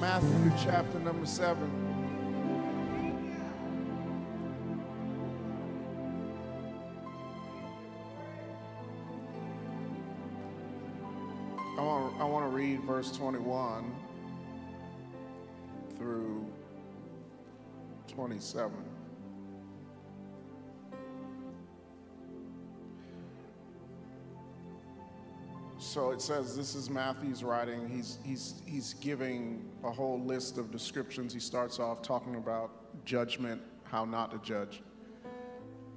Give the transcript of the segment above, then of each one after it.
Matthew chapter number 7. I want, I want to read verse 21 through 27. So it says this is Matthew's writing. He's, he's, he's giving a whole list of descriptions. He starts off talking about judgment, how not to judge.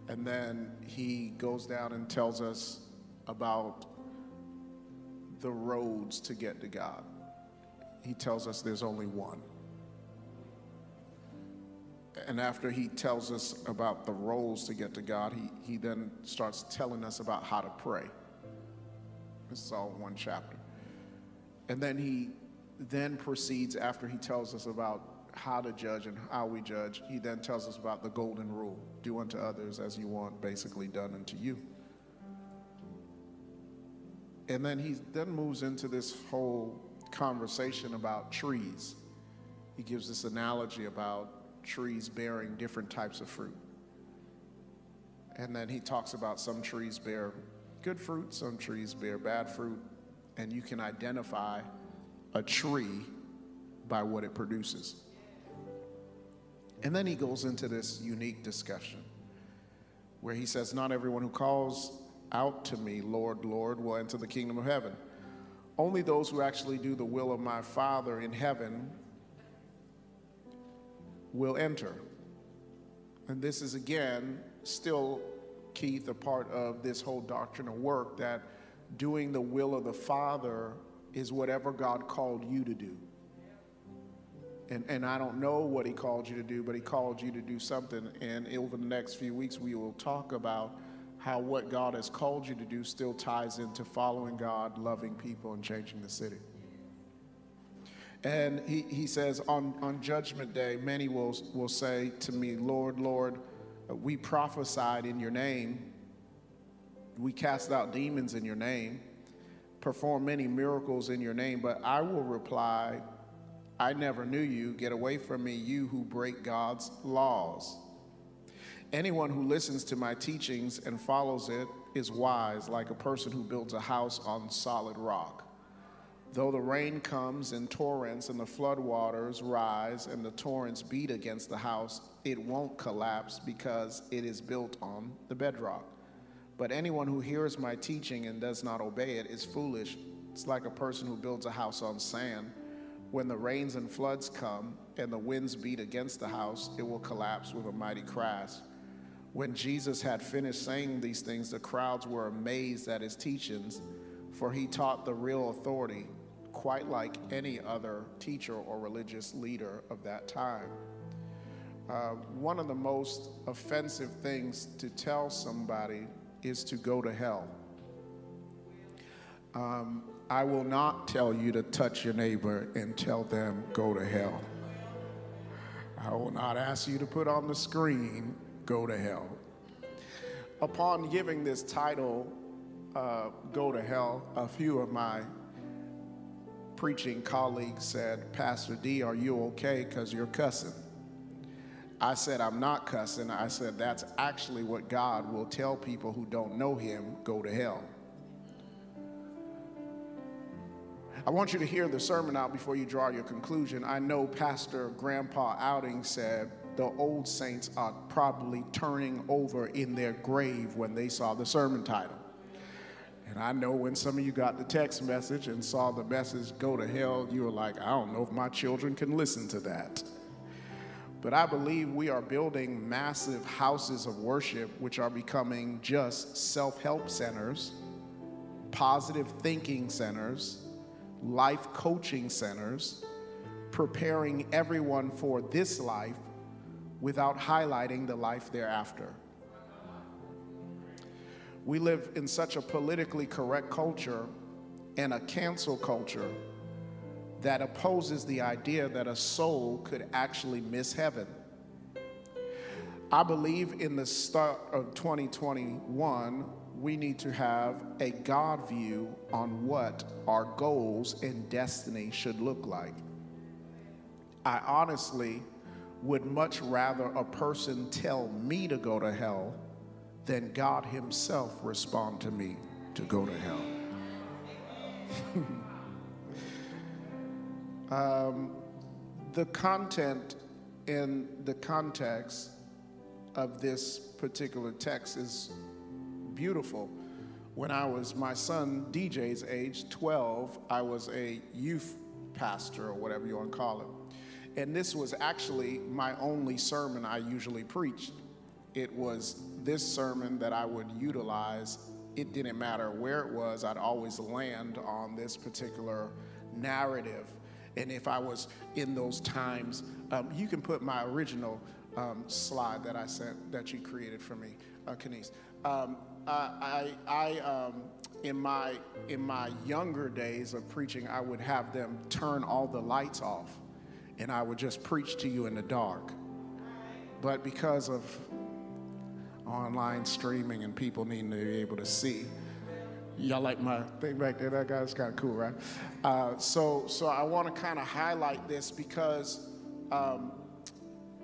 And then he goes down and tells us about the roads to get to God. He tells us there's only one. And after he tells us about the roads to get to God, he, he then starts telling us about how to pray. All one chapter. And then he then proceeds after he tells us about how to judge and how we judge. He then tells us about the golden rule do unto others as you want, basically done unto you. And then he then moves into this whole conversation about trees. He gives this analogy about trees bearing different types of fruit. And then he talks about some trees bear good fruit, some trees bear bad fruit, and you can identify a tree by what it produces. And then he goes into this unique discussion where he says, Not everyone who calls out to me, Lord, Lord, will enter the kingdom of heaven. Only those who actually do the will of my Father in heaven will enter. And this is again still Keith, a part of this whole doctrinal work that doing the will of the Father is whatever God called you to do. And, and I don't know what He called you to do, but He called you to do something. And over the next few weeks, we will talk about how what God has called you to do still ties into following God, loving people, and changing the city. And he, he says, on, on Judgment Day, many will, will say to me, Lord, Lord, we prophesied in your name, we cast out demons in your name, perform many miracles in your name, but I will reply, I never knew you. Get away from me, you who break God's laws. Anyone who listens to my teachings and follows it is wise, like a person who builds a house on solid rock. Though the rain comes in torrents and the floodwaters rise and the torrents beat against the house, it won't collapse because it is built on the bedrock. But anyone who hears my teaching and does not obey it is foolish. It's like a person who builds a house on sand. When the rains and floods come and the winds beat against the house, it will collapse with a mighty crash. When Jesus had finished saying these things, the crowds were amazed at his teachings, for he taught the real authority quite like any other teacher or religious leader of that time. Uh, one of the most offensive things to tell somebody is to go to hell. Um, I will not tell you to touch your neighbor and tell them go to hell. I will not ask you to put on the screen go to hell. Upon giving this title, uh, Go to Hell, a few of my preaching colleague said, Pastor D, are you okay? Because you're cussing. I said, I'm not cussing. I said, that's actually what God will tell people who don't know Him go to hell. I want you to hear the sermon out before you draw your conclusion. I know Pastor Grandpa Outing said the old saints are probably turning over in their grave when they saw the sermon title. And I know when some of you got the text message and saw the message go to hell, you were like, I don't know if my children can listen to that. But I believe we are building massive houses of worship, which are becoming just self help centers, positive thinking centers, life coaching centers, preparing everyone for this life without highlighting the life thereafter. We live in such a politically correct culture and a cancel culture that opposes the idea that a soul could actually miss heaven. I believe in the start of 2021, we need to have a God view on what our goals and destiny should look like. I honestly would much rather a person tell me to go to hell than God Himself respond to me to go to hell. um, the content in the context of this particular text is beautiful. When I was my son DJ's age, 12, I was a youth pastor or whatever you want to call it. And this was actually my only sermon I usually preached. It was this sermon that I would utilize. It didn't matter where it was, I'd always land on this particular narrative. And if I was in those times, um, you can put my original um, slide that I sent that you created for me, uh, Kenise. Um, I, I um, in my in my younger days of preaching, I would have them turn all the lights off, and I would just preach to you in the dark. But because of online streaming and people needing to be able to see, y'all like my thing back there? That guy's kind of cool, right? Uh, so so I want to kind of highlight this because. Um,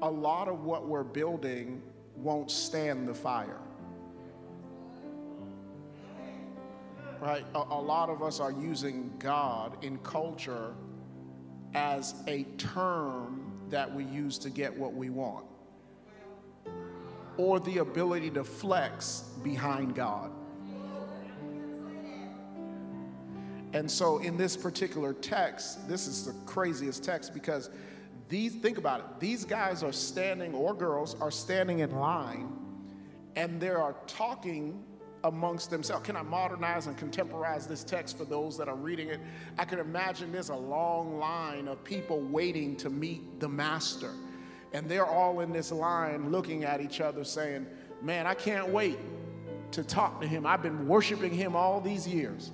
a lot of what we're building won't stand the fire. right? A, a, lot of us are using God in culture as a term that we use to get what we want, or the ability to flex behind God. And so, in this particular text, this is the craziest text because these, think about it, these guys are standing, or girls are standing in line, and they are talking amongst themselves. Can I modernize and contemporize this text for those that are reading it? I can imagine there's a long line of people waiting to meet the master. And they're all in this line looking at each other saying, Man, I can't wait to talk to him. I've been worshiping him all these years.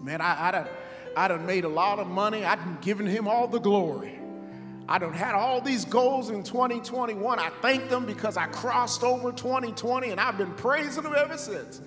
Man, I, I, done, I done made a lot of money. I've given him all the glory. I done had all these goals in 2021. I thank them because I crossed over 2020 and I've been praising them ever since.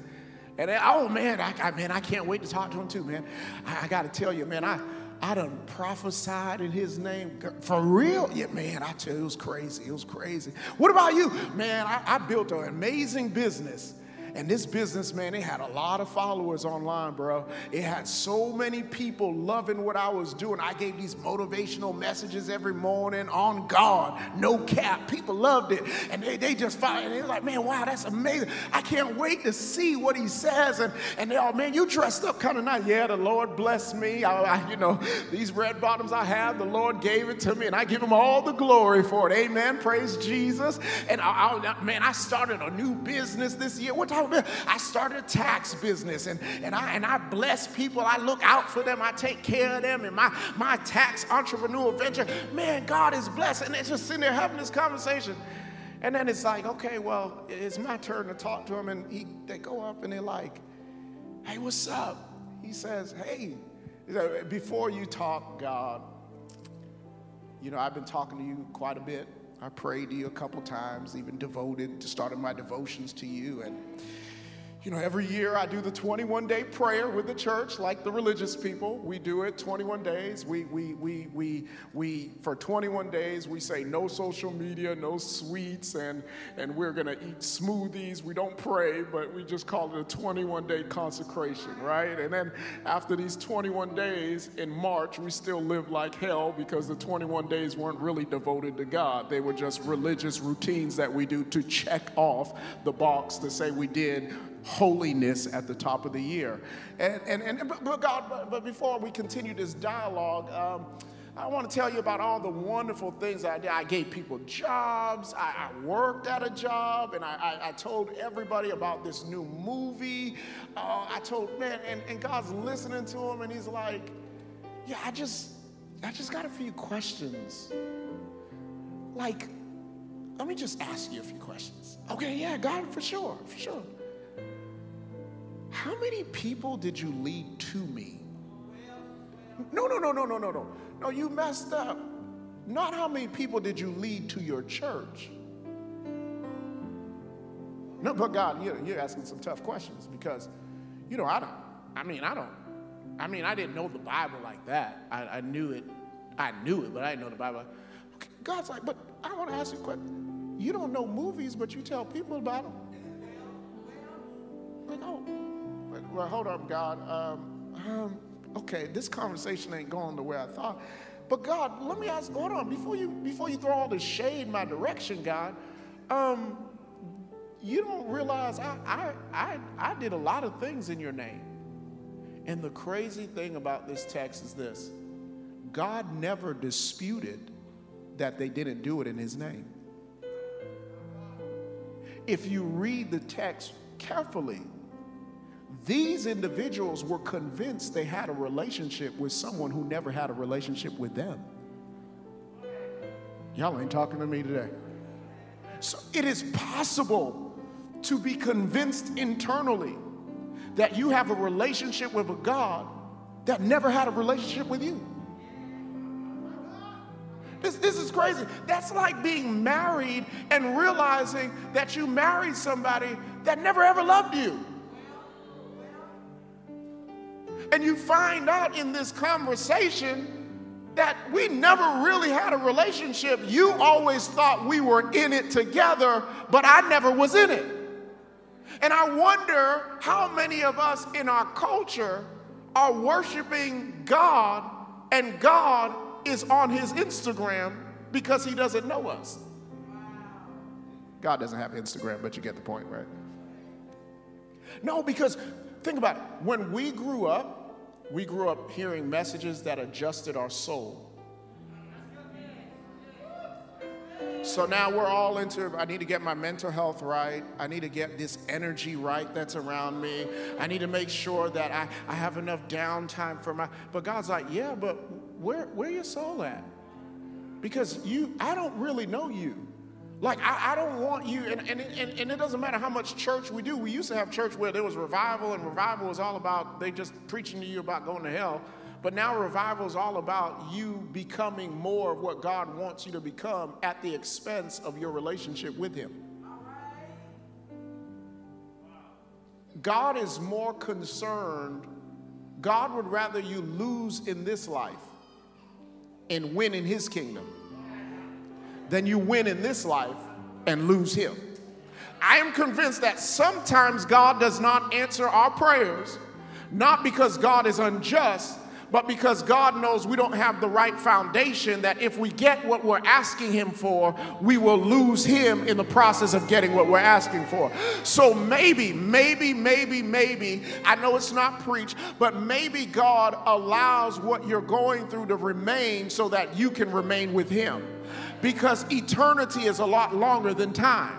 And oh man, I, I man, I can't wait to talk to him too, man. I, I got to tell you, man, I I done prophesied in his name for real. Yeah, man, I tell you, it was crazy. It was crazy. What about you, man? I, I built an amazing business. And this business, man, it had a lot of followers online, bro. It had so many people loving what I was doing. I gave these motivational messages every morning on God, no cap. People loved it. And they, they just it. They were like, man, wow, that's amazing. I can't wait to see what he says. And, and they all, man, you dressed up kind of nice. Yeah, the Lord blessed me. I, I, you know, these red bottoms I have, the Lord gave it to me, and I give him all the glory for it. Amen. Praise Jesus. And I, I, man, I started a new business this year. What I started a tax business and, and, I, and I bless people. I look out for them. I take care of them And my, my tax entrepreneurial venture. Man, God is blessed. And they're just sitting there having this conversation. And then it's like, okay, well, it's my turn to talk to him. And he, they go up and they're like, hey, what's up? He says, hey, before you talk, God, you know, I've been talking to you quite a bit. I prayed to you a couple times, even devoted, started my devotions to you. And you know, every year I do the 21 day prayer with the church, like the religious people. We do it 21 days. We, we, we, we, we, for 21 days, we say no social media, no sweets, and, and we're going to eat smoothies. We don't pray, but we just call it a 21 day consecration, right? And then after these 21 days in March, we still live like hell because the 21 days weren't really devoted to God. They were just religious routines that we do to check off the box to say we did holiness at the top of the year. And, and, and but God, but, but before we continue this dialogue, um, I want to tell you about all the wonderful things I did. I gave people jobs. I, I worked at a job, and I, I, I, told everybody about this new movie. Uh, I told man, and, and God's listening to him, and He's like, "Yeah, I just, I just got a few questions. Like, let me just ask you a few questions. Okay, yeah, God, for sure, for sure." How many people did you lead to me? No, no, no, no, no, no, no. No, you messed up. Not how many people did you lead to your church. No, but God, you're, you're asking some tough questions because, you know, I don't, I mean, I don't, I mean, I didn't know the Bible like that. I, I knew it, I knew it, but I didn't know the Bible. God's like, but I want to ask you a question. You don't know movies, but you tell people about them. Like, oh, well, hold up, God. Um, um, okay, this conversation ain't going the way I thought. But God, let me ask, hold on, before you before you throw all this shade my direction, God, um, you don't realize I, I I I did a lot of things in your name. And the crazy thing about this text is this God never disputed that they didn't do it in his name. If you read the text carefully, these individuals were convinced they had a relationship with someone who never had a relationship with them. Y'all ain't talking to me today. So it is possible to be convinced internally that you have a relationship with a God that never had a relationship with you. This, this is crazy. That's like being married and realizing that you married somebody that never ever loved you. And you find out in this conversation that we never really had a relationship. You always thought we were in it together, but I never was in it. And I wonder how many of us in our culture are worshiping God and God is on his Instagram because he doesn't know us. God doesn't have Instagram, but you get the point, right? No, because think about it. When we grew up, we grew up hearing messages that adjusted our soul. So now we're all into I need to get my mental health right. I need to get this energy right that's around me. I need to make sure that I, I have enough downtime for my but God's like, yeah, but where where your soul at? Because you I don't really know you. Like, I, I, don't want you, and, and, and, and, it doesn't matter how much church we do. We used to have church where there was revival, and revival was all about they just preaching to you about going to hell. But now revival is all about you becoming more of what God wants you to become at the expense of your relationship with Him. God is more concerned, God would rather you lose in this life and win in His kingdom then you win in this life and lose Him. I am convinced that sometimes God does not answer our prayers, not because God is unjust, but because God knows we don't have the right foundation, that if we get what we're asking Him for, we will lose Him in the process of getting what we're asking for. So maybe, maybe, maybe, maybe, I know it's not preached, but maybe God allows what you're going through to remain so that you can remain with Him because eternity is a lot longer than time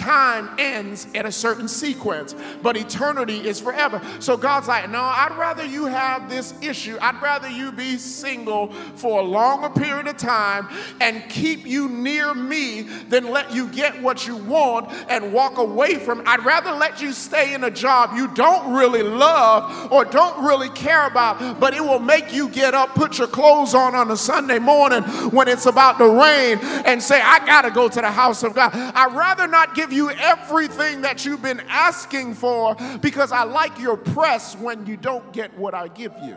time ends at a certain sequence, but eternity is forever. So God's like, no, I'd rather you have this issue. I'd rather you be single for a longer period of time and keep you near me than let you get what you want and walk away from. I'd rather let you stay in a job you don't really love or don't really care about, but it will make you get up, put your clothes on on a Sunday morning when it's about to rain and say, I got to go to the house of God. I'd rather not give you everything that you've been asking for because I like your press when you don't get what I give you.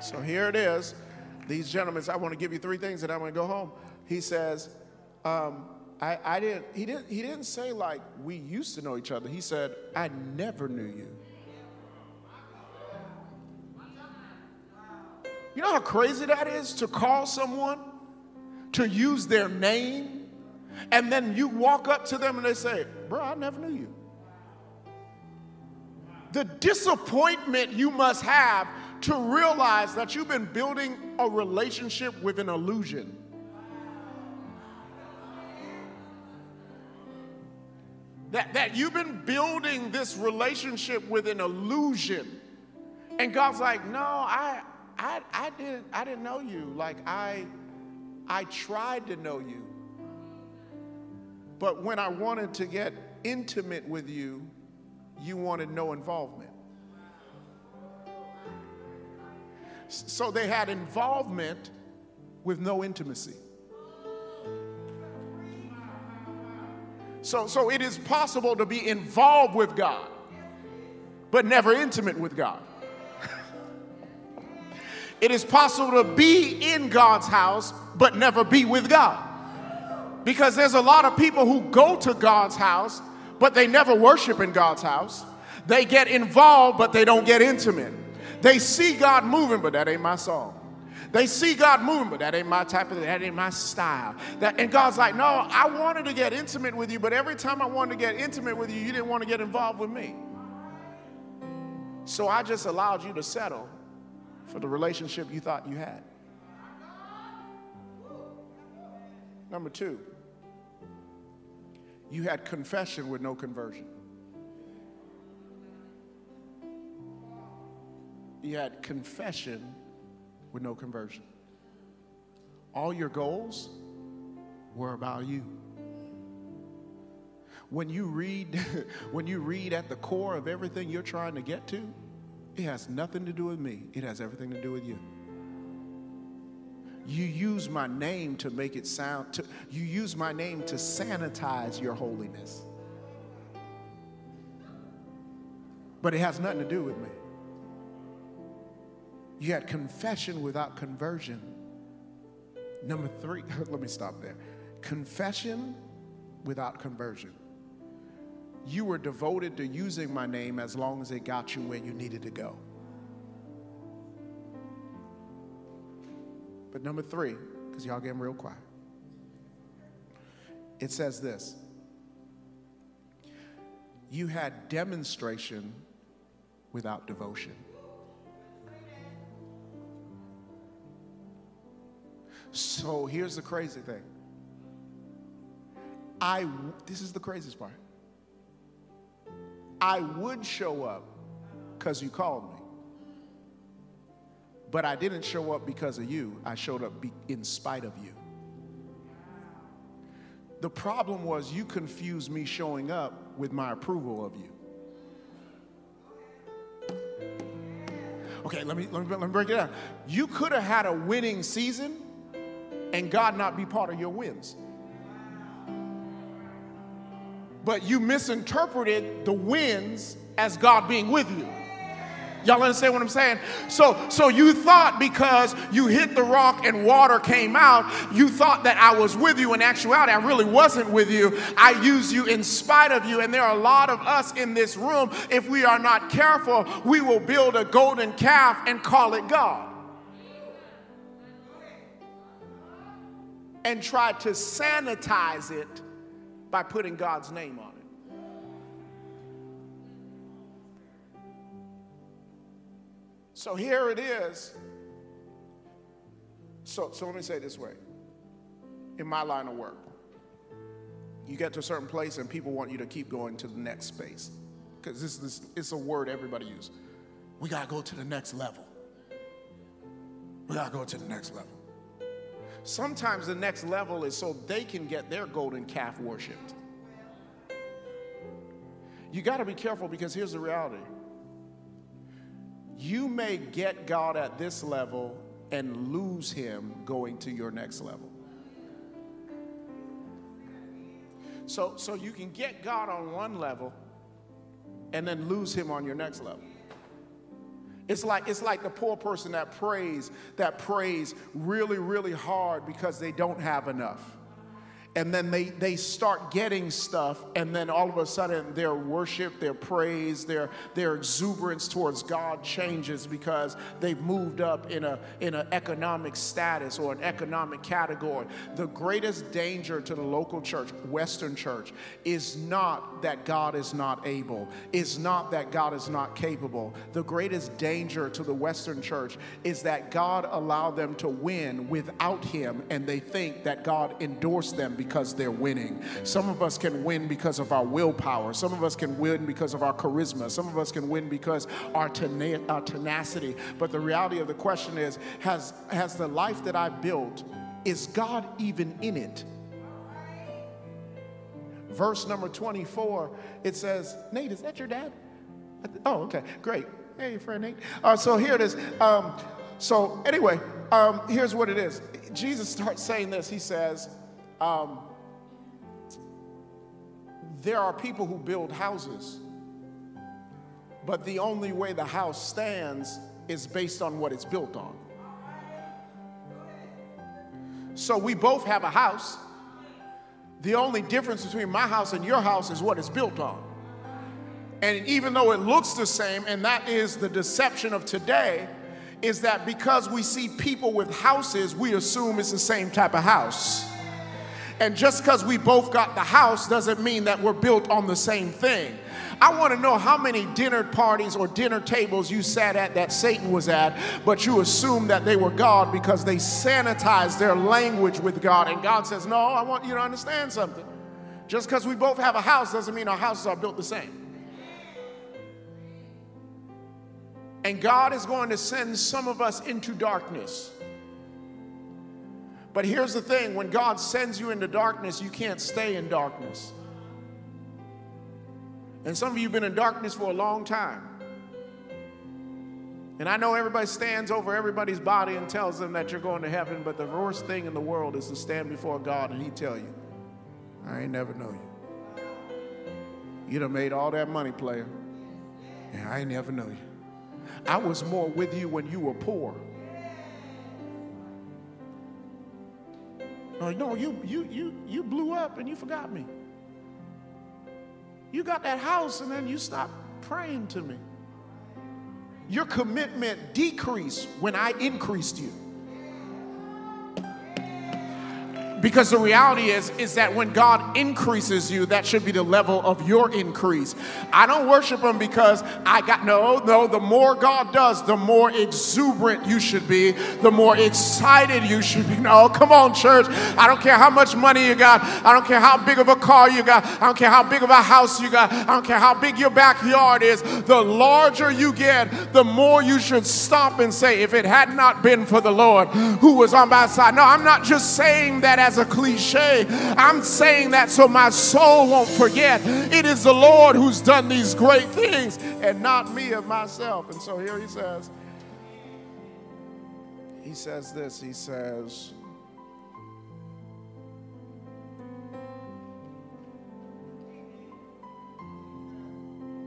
So here it is. These gentlemen, I want to give you three things and I'm going to go home. He says, um, I, I didn't, he didn't, he didn't say like we used to know each other. He said, I never knew you. You know how crazy that is to call someone to use their name and then you walk up to them and they say, Bro, I never knew you. The disappointment you must have to realize that you've been building a relationship with an illusion. That, that you've been building this relationship with an illusion. And God's like, no, I, I, I, didn't, I didn't know you. Like, I, I tried to know you. But when I wanted to get intimate with you, you wanted no involvement. So they had involvement with no intimacy. So, so it is possible to be involved with God, but never intimate with God. It is possible to be in God's house, but never be with God. Because there's a lot of people who go to God's house, but they never worship in God's house. They get involved, but they don't get intimate. They see God moving, but that ain't my song. They see God moving, but that ain't my type of, that ain't my style. That, and God's like, no, I wanted to get intimate with you, but every time I wanted to get intimate with you, you didn't want to get involved with me. So I just allowed you to settle for the relationship you thought you had. Number two, you had confession with no conversion. You had confession with no conversion. All your goals were about you. When you read when you read at the core of everything you're trying to get to, it has nothing to do with me. It has everything to do with you. You use my name to make it sound, to, you use my name to sanitize your holiness. But it has nothing to do with me. You had confession without conversion. Number three, let me stop there. Confession without conversion. You were devoted to using my name as long as it got you where you needed to go. But number three, because y'all getting real quiet, it says this You had demonstration without devotion. So here's the crazy thing. I, this is the craziest part. I would show up because you called me. But I didn't show up because of you. I showed up be, in spite of you. The problem was you confused me showing up with my approval of you. Okay, let me, let me, let me break it down. You could have had a winning season and God not be part of your wins. But you misinterpreted the wins as God being with you. Y'all understand what I'm saying? So, so you thought because you hit the rock and water came out, you thought that I was with you. In actuality, I really wasn't with you. I used you in spite of you. And there are a lot of us in this room. If we are not careful, we will build a golden calf and call it God. and try to sanitize it by putting God's name on it. So here it is. So, so let me say this way. In my line of work, you get to a certain place and people want you to keep going to the next space. Because this, this it's a word everybody uses. We gotta go to the next level. We gotta go to the next level. Sometimes the next level is so they can get their golden calf worshiped. You got to be careful because here's the reality. You may get God at this level and lose him going to your next level. So, so you can get God on one level and then lose him on your next level. It's like, it's like the poor person that prays, that prays really, really hard because they don't have enough and then they, they start getting stuff and then all of a sudden their worship their praise their, their exuberance towards god changes because they've moved up in a in an economic status or an economic category. The greatest danger to the local church western church is not that god is not able is not that god is not capable. The greatest danger to the western church is that god allowed them to win without him and they think that god endorsed them because they're winning. Some of us can win because of our willpower. Some of us can win because of our charisma. Some of us can win because our, tena- our tenacity. But the reality of the question is has, has the life that I built, is God even in it? Verse number 24, it says, Nate, is that your dad? Oh, okay, great. Hey, friend Nate. Uh, so here it is. Um, so, anyway, um, here's what it is. Jesus starts saying this. He says, um, there are people who build houses, but the only way the house stands is based on what it's built on. So we both have a house. The only difference between my house and your house is what it's built on. And even though it looks the same, and that is the deception of today, is that because we see people with houses, we assume it's the same type of house. And just because we both got the house doesn't mean that we're built on the same thing. I want to know how many dinner parties or dinner tables you sat at that Satan was at, but you assumed that they were God because they sanitized their language with God. And God says, No, I want you to understand something. Just because we both have a house doesn't mean our houses are built the same. And God is going to send some of us into darkness. But here's the thing when God sends you into darkness, you can't stay in darkness. And some of you have been in darkness for a long time. And I know everybody stands over everybody's body and tells them that you're going to heaven, but the worst thing in the world is to stand before God and He tell you, I ain't never know you. You done made all that money, player. And I ain't never know you. I was more with you when you were poor. No, no, you you you you blew up and you forgot me. You got that house and then you stopped praying to me. Your commitment decreased when I increased you. Because the reality is, is that when God increases you, that should be the level of your increase. I don't worship Him because I got, no, no, the more God does, the more exuberant you should be, the more excited you should be. No, come on, church. I don't care how much money you got. I don't care how big of a car you got. I don't care how big of a house you got. I don't care how big your backyard is. The larger you get, the more you should stop and say, if it had not been for the Lord who was on my side. No, I'm not just saying that as a cliche. I'm saying that so my soul won't forget. It is the Lord who's done these great things and not me of myself. And so here he says, he says this, he says,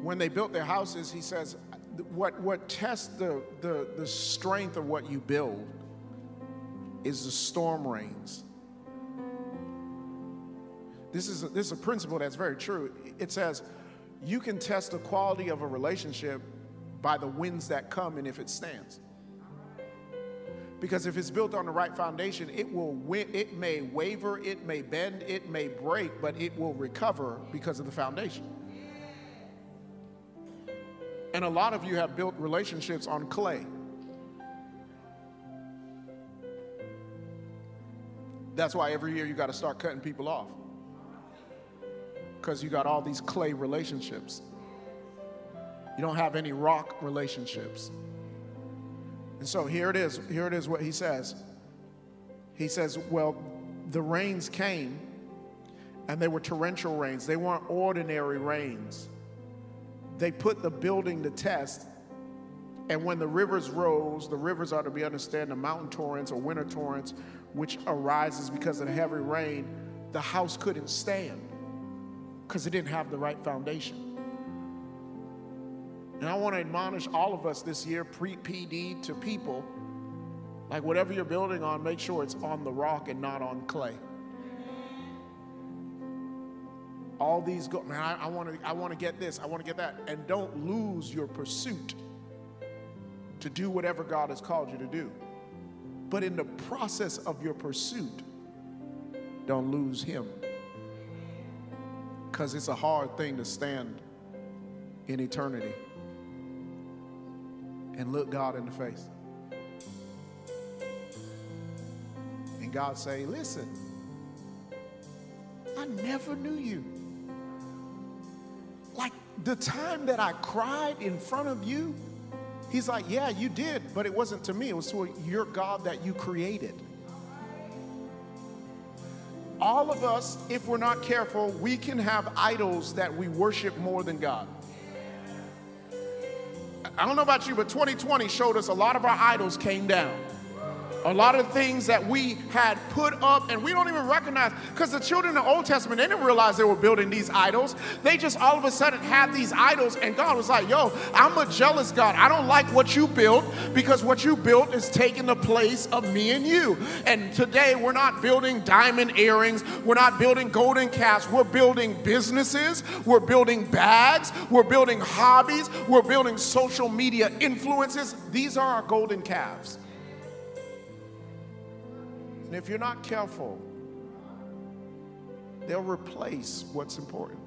when they built their houses, he says, what, what tests the, the, the strength of what you build is the storm rains. This is a, this is a principle that's very true. It says you can test the quality of a relationship by the winds that come and if it stands. Because if it's built on the right foundation, it will win, it may waver, it may bend, it may break, but it will recover because of the foundation. And a lot of you have built relationships on clay. That's why every year you got to start cutting people off because you got all these clay relationships. You don't have any rock relationships. And so here it is. Here it is what he says. He says, Well, the rains came and they were torrential rains, they weren't ordinary rains. They put the building to test. And when the rivers rose, the rivers are to be understood the mountain torrents or winter torrents, which arises because of the heavy rain, the house couldn't stand because it didn't have the right foundation. And I want to admonish all of us this year, pre PD, to people like whatever you're building on, make sure it's on the rock and not on clay. All these go, man, I, I want to I want to get this, I want to get that. And don't lose your pursuit to do whatever God has called you to do. But in the process of your pursuit, don't lose Him because it's a hard thing to stand in eternity and look God in the face. And God say, listen, I never knew you. Like the time that I cried in front of you, he's like, yeah, you did, but it wasn't to me. It was to your God that you created all of us, if we're not careful, we can have idols that we worship more than God. I don't know about you, but 2020 showed us a lot of our idols came down. A lot of things that we had put up and we don't even recognize because the children in the Old Testament, they didn't realize they were building these idols. They just all of a sudden had these idols, and God was like, Yo, I'm a jealous God. I don't like what you built because what you built is taking the place of me and you. And today we're not building diamond earrings, we're not building golden calves, we're building businesses, we're building bags, we're building hobbies, we're building social media influences. These are our golden calves. And if you're not careful, they'll replace what's important.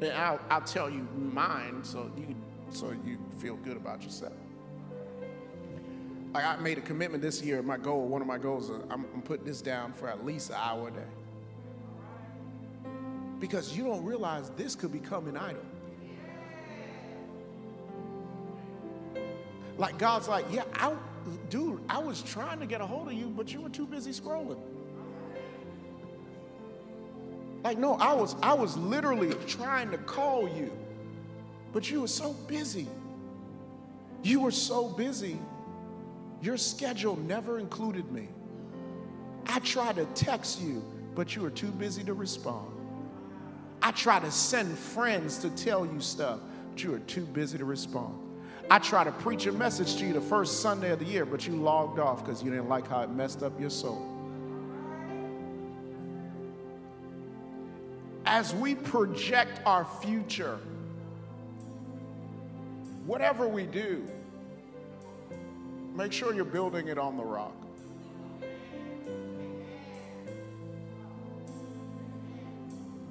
And I'll, I'll tell you mine so you, so you feel good about yourself. Like I made a commitment this year. My goal, one of my goals, is I'm, I'm putting this down for at least an hour a day. Because you don't realize this could become an idol. Like God's like, yeah, I, dude, I was trying to get a hold of you, but you were too busy scrolling. Like, no, I was, I was literally trying to call you, but you were so busy. You were so busy. Your schedule never included me. I tried to text you, but you were too busy to respond. I tried to send friends to tell you stuff, but you were too busy to respond. I try to preach a message to you the first Sunday of the year, but you logged off because you didn't like how it messed up your soul. As we project our future, whatever we do, make sure you're building it on the rock.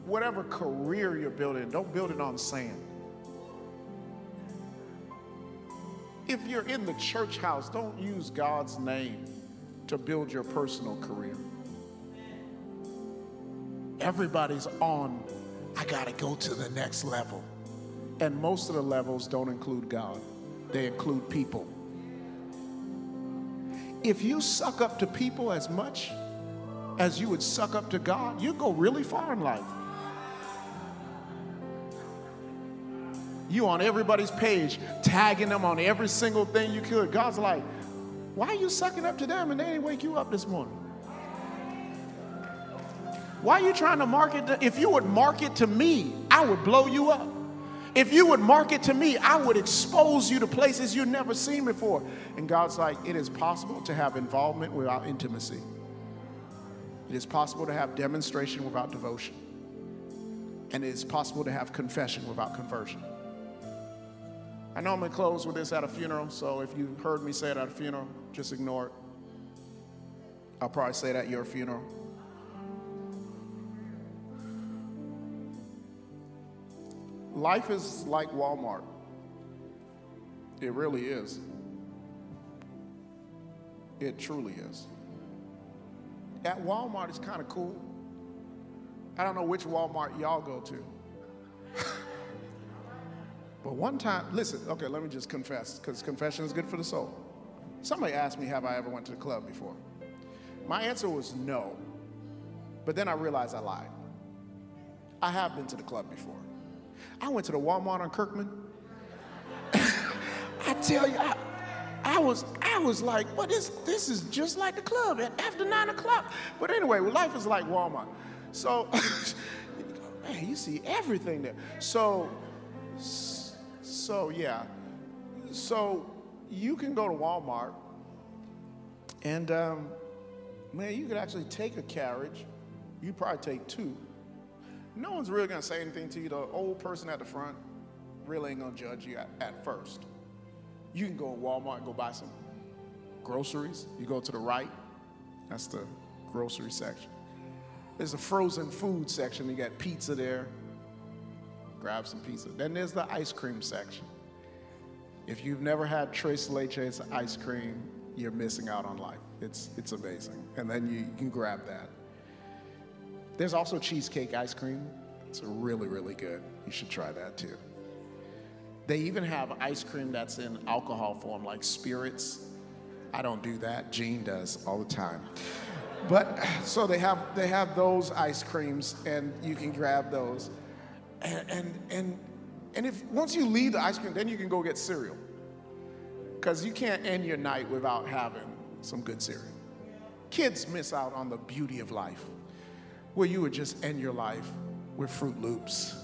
Whatever career you're building, don't build it on sand. If you're in the church house, don't use God's name to build your personal career. Everybody's on, I got to go to the next level. And most of the levels don't include God, they include people. If you suck up to people as much as you would suck up to God, you go really far in life. You on everybody's page, tagging them on every single thing you could. God's like, why are you sucking up to them and they didn't wake you up this morning? Why are you trying to market? To, if you would market to me, I would blow you up. If you would market to me, I would expose you to places you've never seen before. And God's like, it is possible to have involvement without intimacy. It is possible to have demonstration without devotion. And it is possible to have confession without conversion. I normally close with this at a funeral, so if you heard me say it at a funeral, just ignore it. I'll probably say it at your funeral. Life is like Walmart. It really is. It truly is. At Walmart, it's kind of cool. I don't know which Walmart y'all go to. but one time, listen, okay, let me just confess, because confession is good for the soul. Somebody asked me, have I ever went to the club before? My answer was no. But then I realized I lied. I have been to the club before. I went to the Walmart on Kirkman. I tell you, I, I, was I was like, what is this is just like the club after nine o'clock. But anyway, life is like Walmart. So man, you see everything there. So so yeah. So you can go to Walmart and um, man, you could actually take a carriage. You probably take two no one's really going to say anything to you. The old person at the front really ain't going to judge you at, at first. You can go to Walmart and go buy some groceries. You go to the right, that's the grocery section. There's a frozen food section. You got pizza there. Grab some pizza. Then there's the ice cream section. If you've never had Tres Leches ice cream, you're missing out on life. It's, it's amazing. And then you, you can grab that. There's also cheesecake ice cream. It's really, really good. You should try that too. They even have ice cream that's in alcohol form, like spirits. I don't do that. Gene does all the time. But so they have they have those ice creams, and you can grab those. And and and, and if once you leave the ice cream, then you can go get cereal. Because you can't end your night without having some good cereal. Kids miss out on the beauty of life, where you would just end your life with Froot Loops,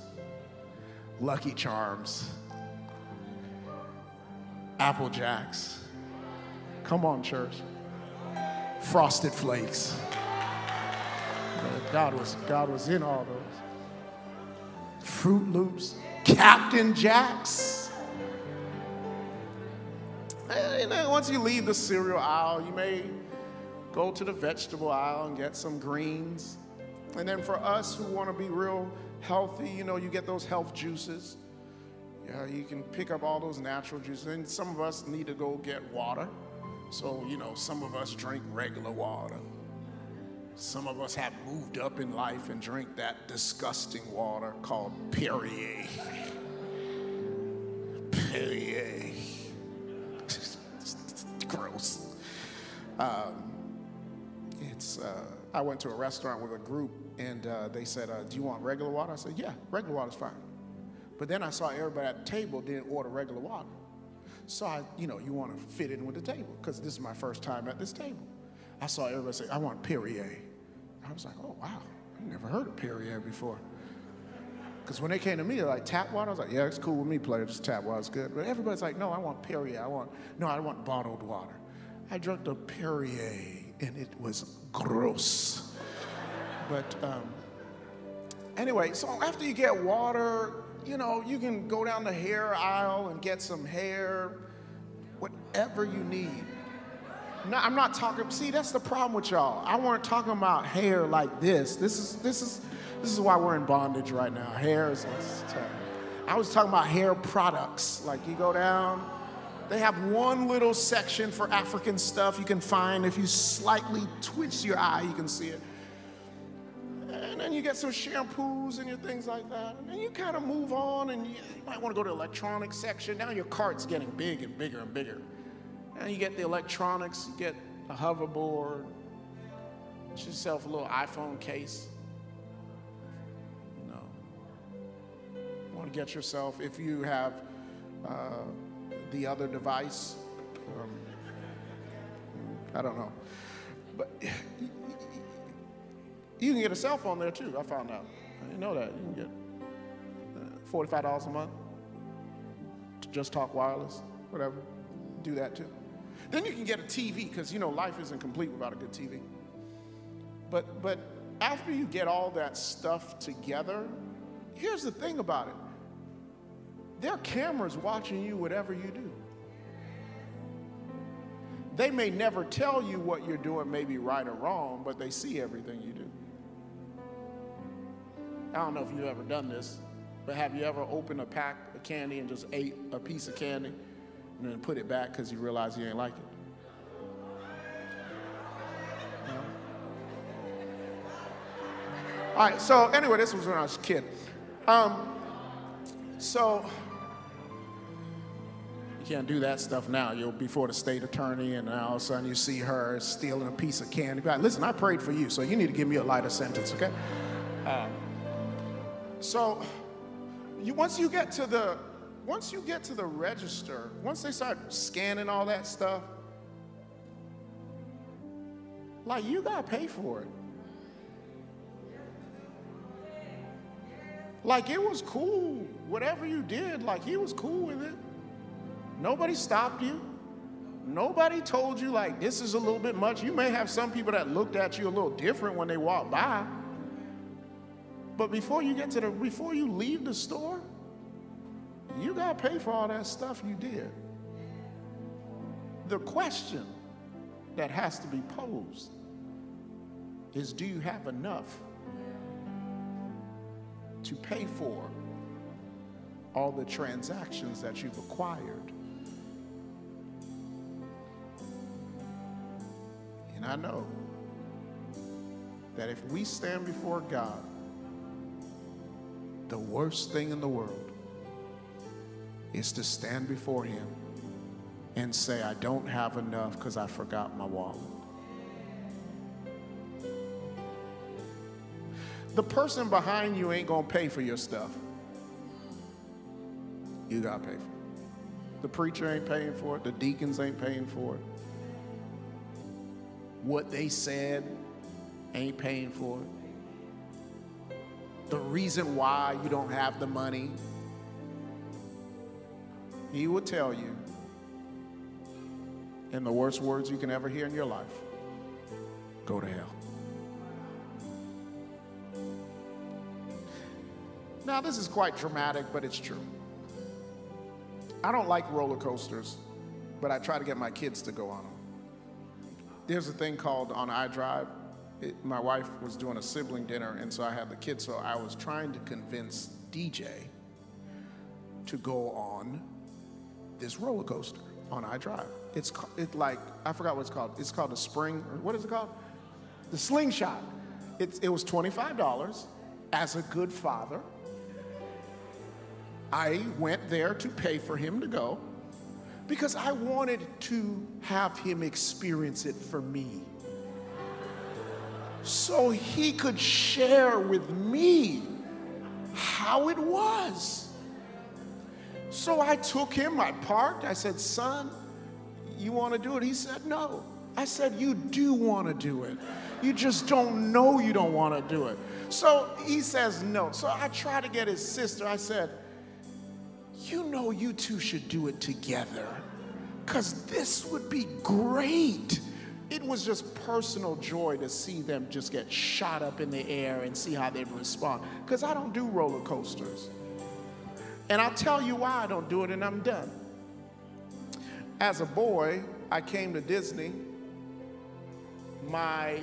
Lucky Charms, Apple Jacks. Come on, church. Frosted Flakes. God was, God was in all those. Froot Loops, Captain Jacks. Eh, and then once you leave the cereal aisle, you may go to the vegetable aisle and get some greens. And then for us who want to be real healthy, you know, you get those health juices. Yeah, you can pick up all those natural juices. And some of us need to go get water. So, you know, some of us drink regular water. Some of us have moved up in life and drink that disgusting water called Perrier. Perrier. Gross. Um, it's, uh, I went to a restaurant with a group and uh, they said, uh, Do you want regular water? I said, Yeah, regular water's fine. But then I saw everybody at the table didn't order regular water. So I, you know, you want to fit in with the table because this is my first time at this table. I saw everybody say, I want Perrier. I was like, oh, wow, I've never heard of Perrier before. Because when they came to me, they're like, tap water? I was like, yeah, it's cool with me, player. Just tap water's good. But everybody's like, no, I want Perrier. I want, no, I want bottled water. I drank the Perrier, and it was gross. but um, anyway, so after you get water, you know, you can go down the hair aisle and get some hair, whatever you need. No, I'm not talking. See, that's the problem with y'all. I weren't talking about hair like this. This is this is this is why we're in bondage right now. Hair is. I was talking about hair products. Like you go down, they have one little section for African stuff you can find. If you slightly twitch your eye, you can see it. And then you get some shampoos and your things like that. And then you kind of move on and you, you might want to go to the electronics section. Now your cart's getting big and bigger and bigger. And you get the electronics, you get a hoverboard, get yourself a little iPhone case. You know, you want to get yourself, if you have uh, the other device, um, I don't know. But you can get a cell phone there too, I found out. I didn't know that. You can get uh, $45 a month to just talk wireless, whatever. Do that too. Then you can get a TV because you know life isn't complete without a good TV. But but after you get all that stuff together, here's the thing about it. There are cameras watching you whatever you do. They may never tell you what you're doing maybe right or wrong, but they see everything you do. I don't know if you've ever done this, but have you ever opened a pack of candy and just ate a piece of candy? And then put it back because you realize you ain't like it. All right, so anyway, this was when I was a kid. Um, so you can't do that stuff now. You'll before the state attorney, and all of a sudden you see her stealing a piece of candy. Listen, I prayed for you, so you need to give me a lighter sentence, okay? Um, so you, once you get to the once you get to the register, once they start scanning all that stuff, like you got to pay for it. Like it was cool. Whatever you did, like he was cool with it. Nobody stopped you. Nobody told you, like, this is a little bit much. You may have some people that looked at you a little different when they walked by. But before you get to the, before you leave the store, you got to pay for all that stuff you did. The question that has to be posed is do you have enough to pay for all the transactions that you've acquired? And I know that if we stand before God, the worst thing in the world is to stand before Him and say, I don't have enough because I forgot my wallet. The person behind you ain't going to pay for your stuff. You got to pay for it. The preacher ain't paying for it. The deacons ain't paying for it. What they said ain't paying for it. The reason why you don't have the money, he will tell you in the worst words you can ever hear in your life go to hell. Now, this is quite dramatic, but it's true. I don't like roller coasters, but I try to get my kids to go on them. There's a thing called on I-Drive. It, my wife was doing a sibling dinner, and so I had the kids. So I was trying to convince DJ to go on this roller coaster on I-Drive. It's it like I forgot what it's called. It's called a spring. What is it called? The slingshot. It, it was twenty five dollars. As a good father, I went there to pay for him to go because I wanted to have him experience it for me. So he could share with me how it was. So I took him, I parked, I said, Son, you want to do it? He said, No. I said, You do want to do it. You just don't know you don't want to do it. So he says, No. So I try to get his sister. I said, You know, you two should do it together because this would be great. It was just personal joy to see them just get shot up in the air and see how they respond. Because I don't do roller coasters. And I'll tell you why I don't do it, and I'm done. As a boy, I came to Disney. My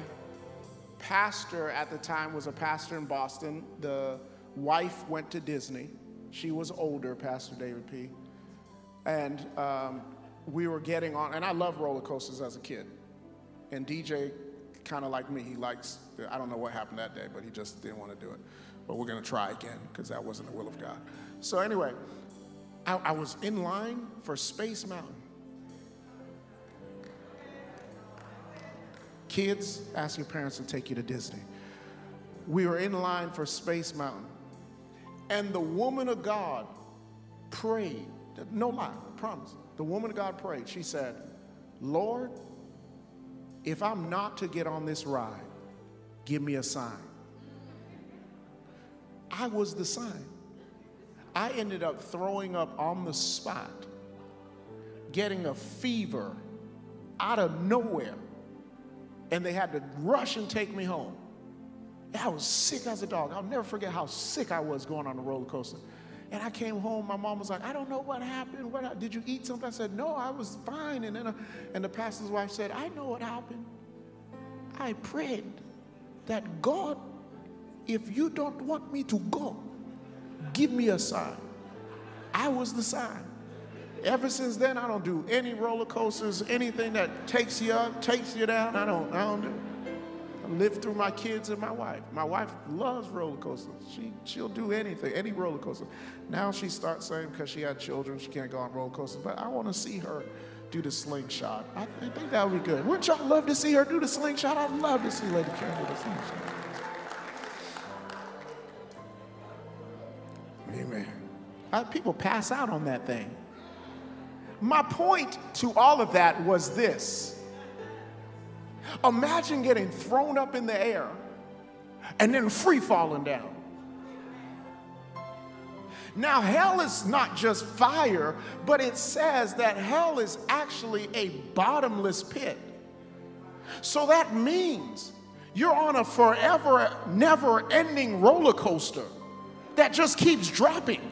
pastor at the time was a pastor in Boston. The wife went to Disney. She was older, Pastor David P. And um, we were getting on, and I love roller coasters as a kid. And DJ, kind of like me, he likes, I don't know what happened that day, but he just didn't want to do it. But we're going to try again because that wasn't the will of God. So, anyway, I, I was in line for Space Mountain. Kids, ask your parents to take you to Disney. We were in line for Space Mountain. And the woman of God prayed, no lie, promise. The woman of God prayed. She said, Lord, if I'm not to get on this ride, give me a sign. I was the sign. I ended up throwing up on the spot, getting a fever out of nowhere, and they had to rush and take me home. I was sick as a dog. I'll never forget how sick I was going on the roller coaster. And I came home, my mom was like, I don't know what happened. What, did you eat something? I said, No, I was fine. And then uh, and the pastor's wife said, I know what happened. I prayed that God, if you don't want me to go, give me a sign. I was the sign. Ever since then, I don't do any roller coasters, anything that takes you up, takes you down. I don't, I don't do. I live through my kids and my wife. My wife loves roller coasters. She, she'll do anything, any roller coaster. Now she starts saying because she had children, she can't go on roller coasters. But I want to see her do the slingshot. I, I think that would be good. Wouldn't y'all love to see her do the slingshot? I'd love to see Lady Karen do the slingshot. I, people pass out on that thing. My point to all of that was this imagine getting thrown up in the air and then free falling down. Now, hell is not just fire, but it says that hell is actually a bottomless pit. So that means you're on a forever, never ending roller coaster that just keeps dropping.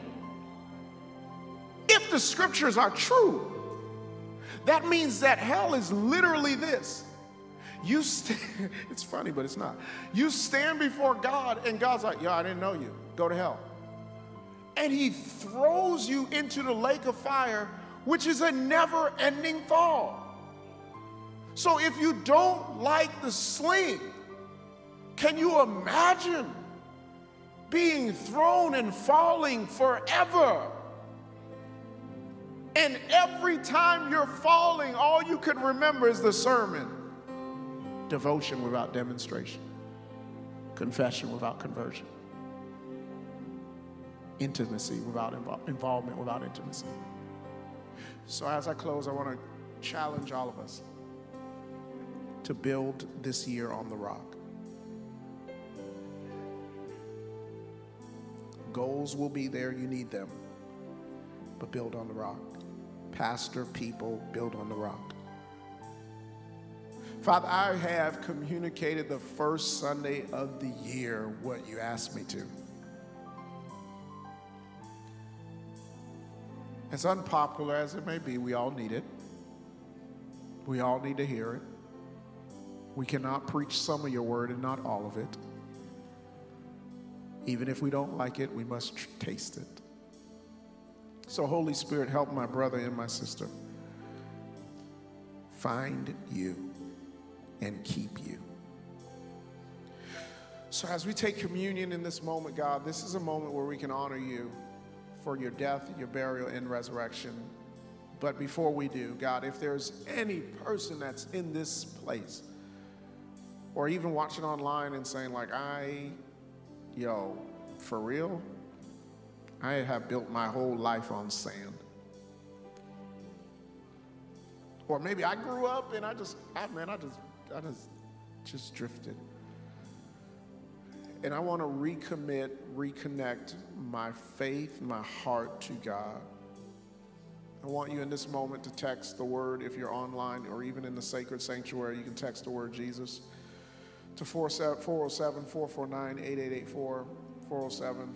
If the scriptures are true, that means that hell is literally this. You st- it's funny, but it's not. You stand before God, and God's like, Yo, I didn't know you. Go to hell. And He throws you into the lake of fire, which is a never ending fall. So if you don't like the sling, can you imagine being thrown and falling forever? And every time you're falling, all you can remember is the sermon devotion without demonstration, confession without conversion, intimacy without involvement without intimacy. So, as I close, I want to challenge all of us to build this year on the rock. Goals will be there, you need them, but build on the rock. Pastor, people, build on the rock. Father, I have communicated the first Sunday of the year what you asked me to. As unpopular as it may be, we all need it. We all need to hear it. We cannot preach some of your word and not all of it. Even if we don't like it, we must taste it. So, Holy Spirit, help my brother and my sister find you and keep you. So, as we take communion in this moment, God, this is a moment where we can honor you for your death, your burial, and resurrection. But before we do, God, if there's any person that's in this place, or even watching online and saying, like, I, yo, for real, I have built my whole life on sand. Or maybe I grew up and I just, I, man, I just, I just, just drifted. And I want to recommit, reconnect my faith, my heart to God. I want you in this moment to text the word if you're online or even in the sacred sanctuary, you can text the word Jesus to 407 449 8884. 407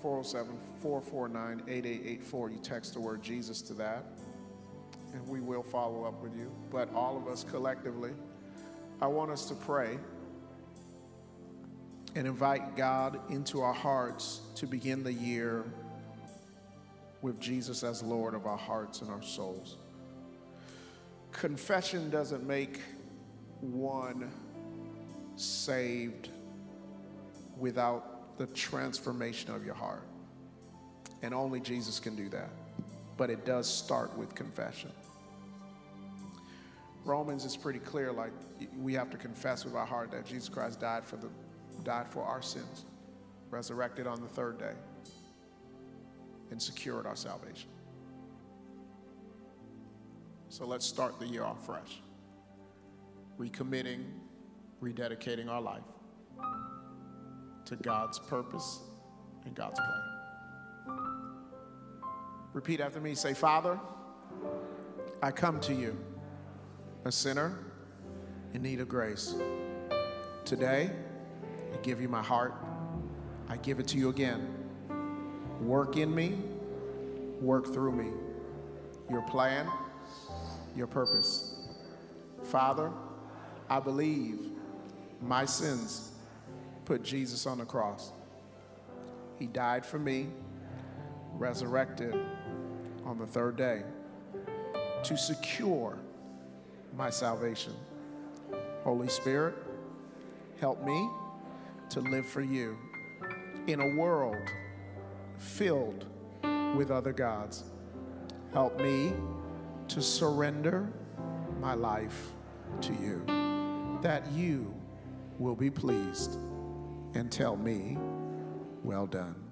407 449 8884. You text the word Jesus to that, and we will follow up with you. But all of us collectively, I want us to pray and invite God into our hearts to begin the year with Jesus as Lord of our hearts and our souls. Confession doesn't make one saved without the transformation of your heart. And only Jesus can do that. But it does start with confession. Romans is pretty clear like we have to confess with our heart that Jesus Christ died for the died for our sins, resurrected on the third day, and secured our salvation. So let's start the year off fresh, recommitting, rededicating our life to God's purpose and God's plan. Repeat after me say, Father, I come to you, a sinner in need of grace. Today, I give you my heart. I give it to you again. Work in me, work through me. Your plan, your purpose. Father, I believe my sins put Jesus on the cross. He died for me, resurrected on the third day to secure my salvation. Holy Spirit, help me to live for you in a world filled with other gods. Help me to surrender my life to you, that you will be pleased and tell me, Well done.